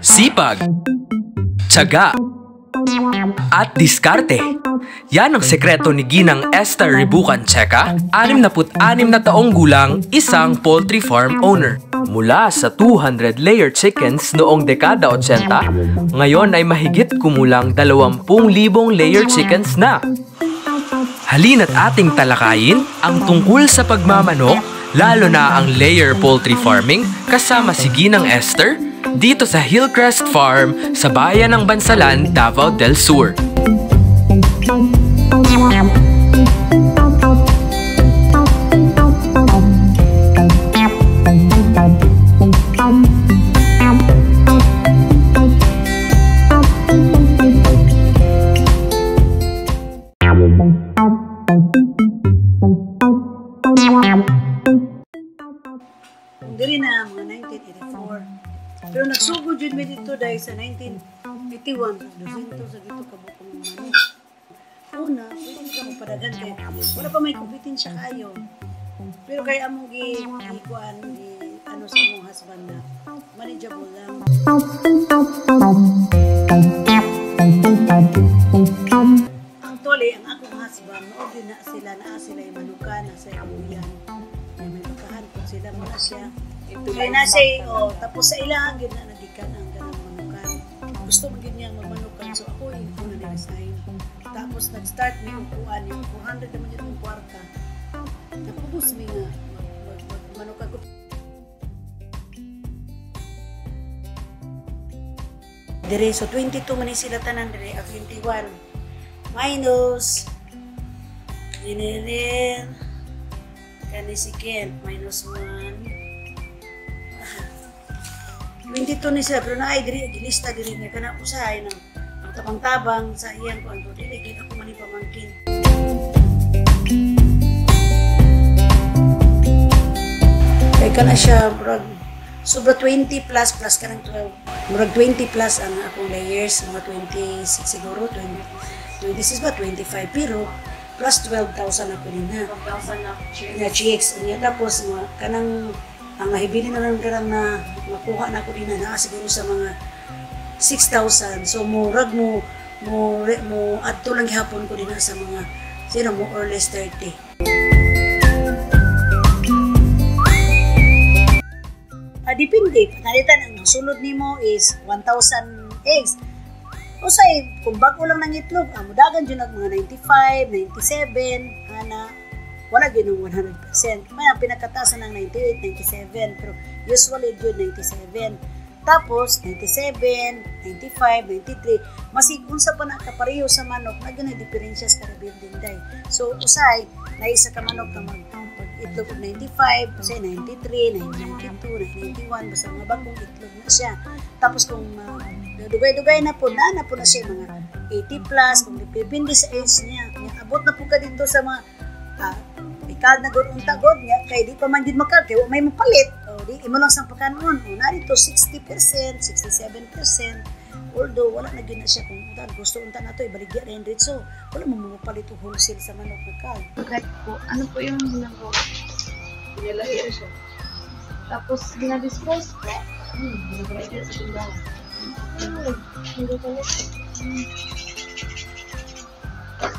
Sipag, tiyaga, at diskarte. Yan ang sekreto ni Ginang Esther Ribukan Cheka, 66 na taong gulang, isang poultry farm owner. Mula sa 200 layer chickens noong dekada 80, ngayon ay mahigit kumulang 20,000 layer chickens na. Halina't ating talakayin ang tungkol sa pagmamanok, lalo na ang layer poultry farming kasama si Ginang Esther dito sa Hillcrest Farm sa bayan ng Bansalan, Davao del Sur. Sa 1981. Dosinto sa dito kabukong manok. Una, pwede ka magpadagan kay wala pa may kompetensya kayo. Pero kay among gi ikuan gi ano sa mong husband na manageable lang. Actually, ang akong husband, no, din na sila na sila yung manuka na sa ibuyan. May makahan po sila mo na siya. Kaya na siya, oh, tapos sa ilang Tapos nag-start may upuan, yung 400 naman yun yung kwarta. Napubos mi nga, mag- magmanukan ko. Dire, so 22 man sila tanan dire, at 21 minus General kani si Kent minus 1 22 ni sila pero naay diri gilista diri nga kana usahay ng ang tabang-tabang sa iyang kuan to dili gid ako man pamangkin kay kana siya murag sobra 20 plus plus kanang 12 murag 20 plus ang akong layers mga 26 siguro 20 26 ba 25 pero plus 12,000 ako ha 12,000 na cheers. nga chicks. Niya tapos mga kanang ang mahibili na lang karang na makuha na ko din na siguro sa mga 6,000 so murag mo mo mo adto lang gihapon ko din sa mga sino mo or less 30 Ah, depende. Panalitan, ang sunod nimo is 1,000 eggs. O say, kung bago lang ng itlog, ah, mudagan dyan ang mga 95, 97, ana, wala din ng 100%. May ang pinakatasan ng 98, 97, pero usually yun 97. Tapos, 97, 95, 93, masig unsa pa na kapareho sa manok, na ganun diferensya sa building day. So, usay, na isa ka manok na mag, itlog og 95, kasi 93, 92, 91, basta mga bagong itlog na siya. Tapos kung uh, dugay-dugay na po, na na po na siya mga 80 plus, kung dipindi sa age niya. Abot na po ka dito sa mga ah, ikal na god unta god niya kay di pa man gid makal kay wa may mapalit di imo lang sang pakanon o na dito 60% 67% although wala na gyud na siya kung unta gusto unta na to ibaligya rin dito wala mo mapalit og wholesale sa manok na kal Like po, ano po yung ginagawa? Pinalahi siya. Tapos, ginadispose po. Hmm, ginagawa sa tindahan. Hmm, hindi ko. Hmm.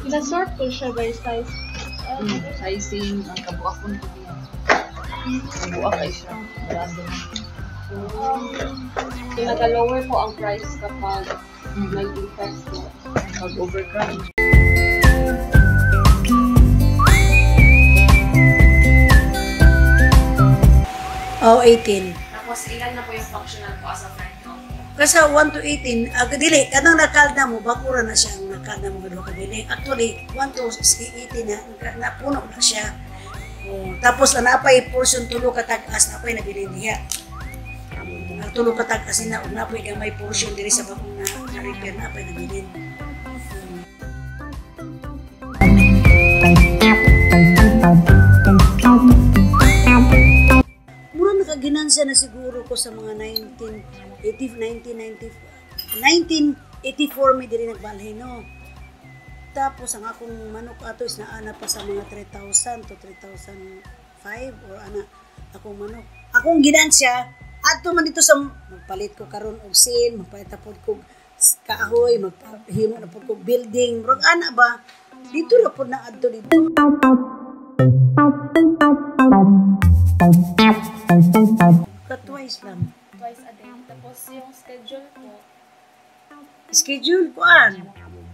Pinasort ko siya by size. Ah, Mm, sizing, ang kabuakon ko niya. Kabuak ay siya. Um, Pinaka-lower po ang price kapag may defects po. Pag overcrowd. oh 18 Tapos, ilan na po yung functional po as a friend ko? kasi 1 to 18 ag dili kanang nakal na mo bakura na siya ang nakal na mo duha ka dili actually 1 to 18 na napuno na siya tapos na napay portion tulo ka tag-as napay nabili niya ang tulo ka tag-as na ug napay gamay portion diri sa bakong na, na repair napay nabili Mura nakaginansya na siguro ko sa mga 1980, 1990, 1984 may diri nagbalhay no. Tapos ang akong manok ato is naana pa sa mga 3,000 to 3,005 or ana akong manok. Akong ginansya adto man dito sa magpalit ko karon og sin magpalit pod ko kahoy magpahimo na pod ko building. Murag ana ba? Dito na pod na adto dito. Ka twice lang. Twice a day. Tapos yung schedule po, schedule ko an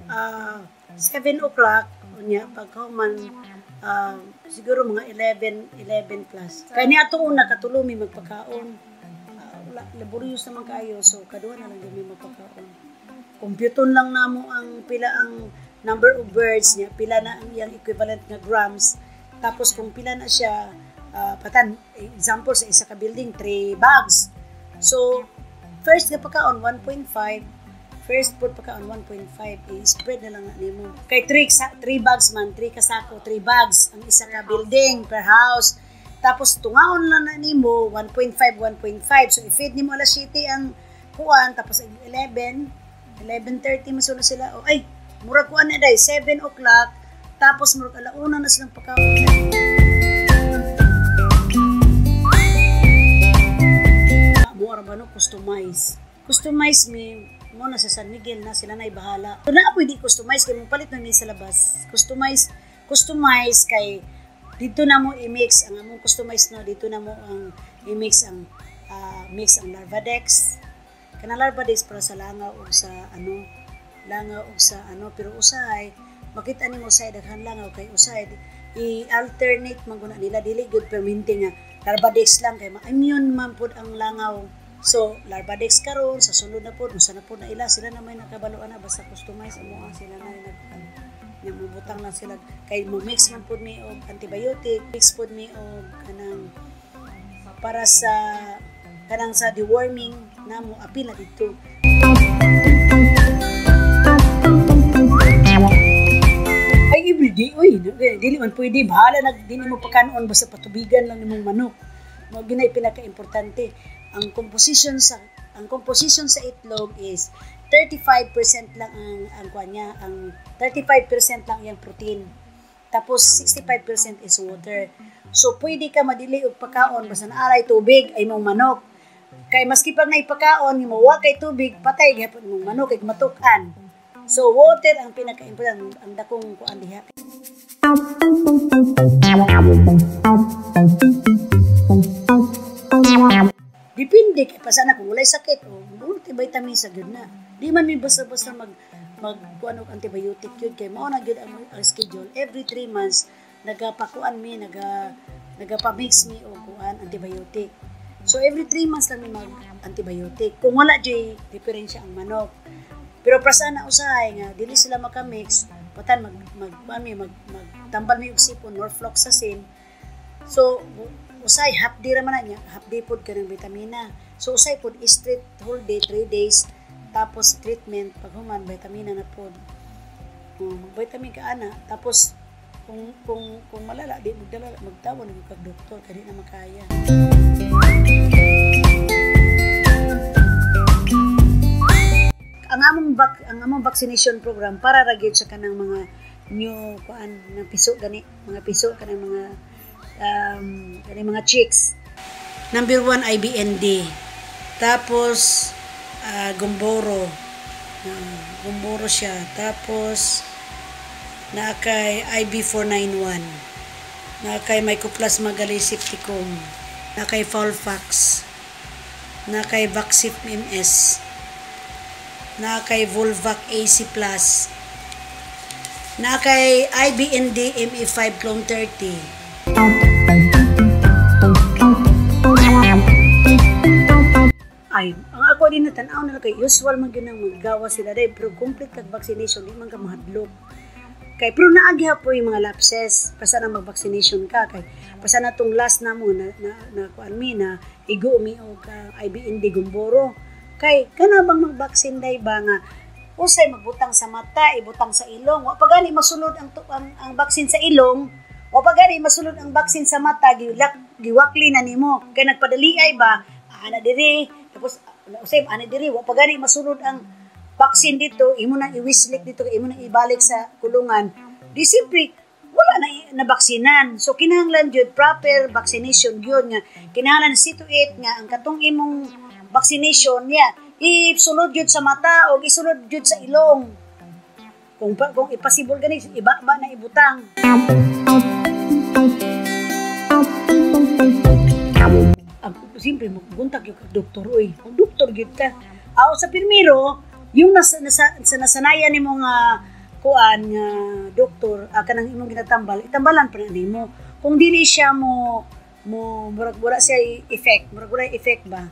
ah 7 o'clock unya pagkahuman ah, siguro mga 11 11 plus. Kaya niya to una katulumi magpakaon. Uh, laborious naman kayo so kaduha na lang kami magpakaon. Computon lang namo ang pila ang number of birds niya pila na ang iyang equivalent nga grams. Tapos kung pila na siya ah, patan example sa isa ka building 3 bags. So first nga pagkaon 1.5 first food pagkaon 1.5 i-spread na lang nimo. Kay 3 sa 3 bags man 3 kasako 3 bags ang isa ka building per house. Tapos tungaon lang na nimo 1.5 1.5 so i-feed nimo alas 7 ang kuan tapos 11 11:30 masulo sila. O ay murag kuan na day 7 o'clock. Tapos murag alauna na silang pagkaon customize. Customize me mo na sa San Miguel na sila na ibahala so na pwede customize kay mo palit na sa labas. Customize customize kay dito na mo i-mix ang among customize no? Dito na mo ang i-mix ang ah, mix ang Larvadex. Kana Larvadex para sa langaw o sa ano langaw o sa ano pero usahay makita nimo usay daghan langaw kay usay i-alternate man guna nila. Dili good perminti nga Larvadex lang kay ma-immune man pud ang langaw So, Larvadex karon sa sulod na po, usa na po na ila, sila na may nakabaloan na, basta customize amo sila na nag nga mabutang lang sila. Kay mo mix man pud mi og antibiotic mix pud mi og kanang para sa kanang sa deworming na mo apil na dito. Ay everyday oy dili man pwede. Bahala na dili mo pakanon basta patubigan lang nimong manok mo ginay pinaka-importante ang composition sa ang composition sa itlog is 35% lang ang ang kuan niya, ang 35% lang yung protein. Tapos 65% is water. So pwede ka madili og pagkaon basta naaray tubig ay mong manok. Kay maski pag naipakaon mo wa kay tubig, patay gyapon mong manok kay matukan. So water ang pinaka-important ang dakong kuan diha. Kay pasana kung walay sakit o multivitamin sa gyud na. Di man mi basta-basta mag mag kuan og antibiotic yun kay mao na gyud ang, ang schedule every 3 months nagapakuan mi naga nagapa-mix mi og kuan antibiotic. So every 3 months lang mi mag antibiotic. Kung wala jay diferensya ang manok. Pero pasana usahay nga dili sila makamix patan mag mag kuan mi mag, mag tambal mi og sipon norfloxacin. So usay day ra man niya. Day pod kanang vitamina. So usay pod straight whole day 3 days. Tapos treatment pag human vitamina na pod. Um, vitamin ka ana. Tapos kung kung kung malala di magdala magtawon ng kag doktor kadi na makaya. Ang among bak ang among vaccination program para ra sa kanang mga new kuan na piso gani mga piso kanang mga um, kani mga chicks. Number one, IBND. Tapos, ah, Gumboro. Uh, Gumboro siya. Tapos, na kay IB491. Na kay Mycoplasma galisipticum. Na kay Falfax. Na kay Vaxip MS. Na kay Volvac AC+. Na kay IBND ME5 clone 30. Ay ang ako din natanaw na kay usual man gyud maggawa sila dai pero complete kag vaccination di man ka mahadlok. Kay pero naagi po yung mga lapses basta na mag-vaccination ka kay basta na tong last na mo na na, na kuan mi na igo mi og uh, IBND Gumboro kay kana bang mag-vaccine dai ba nga usay magbutang sa mata ibutang sa ilong wa pa gani masulod ang ang, ang vaccine sa ilong wa pa gani masulod ang vaccine sa mata giwak giwakli na nimo. Kay nagpadali ay ba ana diri. Tapos usay ana diri. Wa pa gani masulod ang vaccine dito imo na i-wislik dito imo na ibalik sa kulungan. Di siyempre wala na na baksinan so kinahanglan jud proper vaccination gyud nga. Kinahanglan situate nga ang katong imong vaccination niya isulod yun sa mata o isulod yun sa ilong. Kung kung ipasibol gani iba ba na ibutang ang simple mo buntag yung doktor oy. Ang doktor gyud ka. Aw sa pirmiro yung nasa, nasa, sa nasanayan nimo nga kuan nga doktor ah, kanang imong ginatambal itambalan pa na nimo kung dili siya mo mo murag wala siya effect murag wala effect ba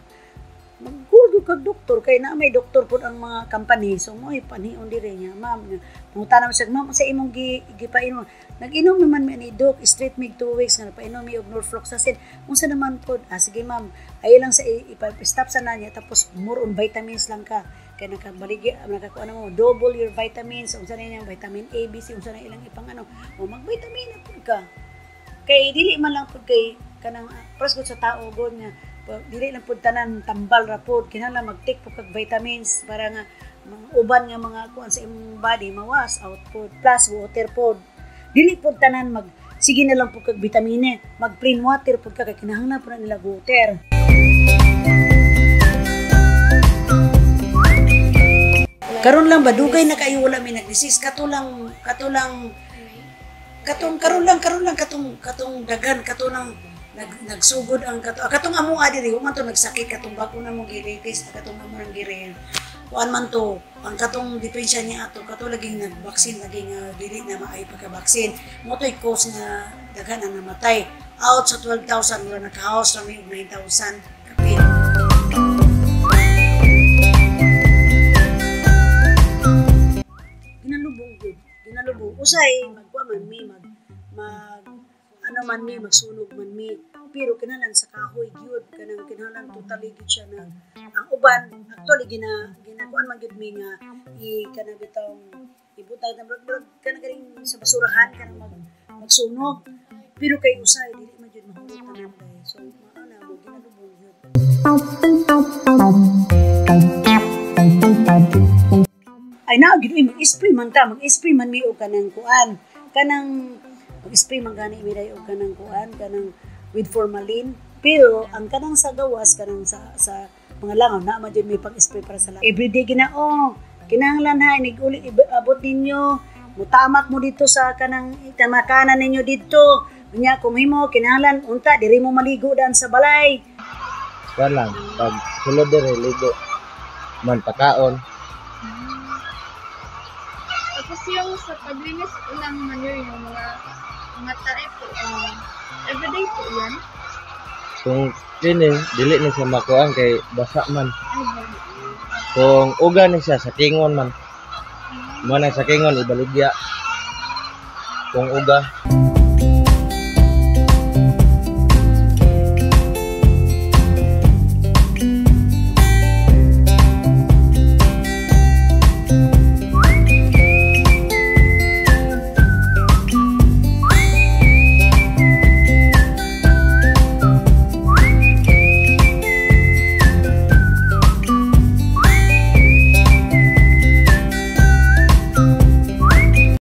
magkulgo kag doktor. Kay na may doktor pud ang mga company. So mo panion diri niya. Ma'am Mungutan naman siya, ma'am, sa imong gi, gipainom. Nag-inom naman mi ni Doc, straight mig 2 weeks, nga napainom mi og norfloxacin. Unsa naman po, ah, sige ma'am, ay lang sa ipa-stop sa na niya, tapos more on vitamins lang ka. Kaya nakabaligi, nakakuha na mo, double your vitamins, unsa na yung vitamin A, B, C, unsa na ilang ipang ano. O mag-vitamin na po ka. Kay dili man lang pud kay kanang ah, gud sa tao gud nga dili lang pud tanan tambal ra pud kinahanglan mag-take po kag vitamins para nga mga uban nga mga kuan sa imong body mawas out pud plus water pud dili pud tanan mag sige na lang pud kag vitamine. Mag plain water pud ka kay kinahanglan pud na nila water. Karon lang ba dugay na kayo wala may nagdisease. Katulang katulang katong karon lang karon lang katong katong dagan katong nag nagsugod ang kato katong amo adi ri man to nagsakit katong bago na mo giritis katong amo nang girin kuan man to ang katong diferensya niya ato kato laging nag-vaccine laging uh, dili na maay pagka-vaccine mo to'y cause nga daghan ang namatay. Out sa 12,000 wala nakahaos na may 9,000 kapin. Ginalubong gud ginalubong usay magkuha man mi mag mag ano man mi magsunog man mi pero kinalan sa kahoy gyud kanang kinalan totally gyud siya na ang uban actually gina ginakuan man gyud nga i kanang bitong ibutay na brag brag kanang galing sa basurahan kanang mag magsunog. Pero kay usay dili man gyud mahulog tanan day so maana mo ginalubong gyud ay na uy, mag-spray man ta mag-spray man mi og kanang kuan. Kanang mag-spray man gani mi day og kanang kuan kanang with formalin. Pero ang kanang sa gawas kanang sa sa mga langaw na man may pag-spray para sa langaw. Everyday ginao kinahanglan ha inig uli abot ninyo. Mutamak mo dito sa kanang tamakanan ninyo dito. Nya kung himo kinahanglan unta diri mo maligo dan sa balay. Lang, pag sulod dire ligo. Man pakaon, Tapos yung sa paglinis ulang manure, yung mga mga tae po, ah, everyday po yan. kung kini dili ni siya makuan kay basa man. Kung uga ni siya sa kingon man. Mo na sa kingon ibaligya. Kung uga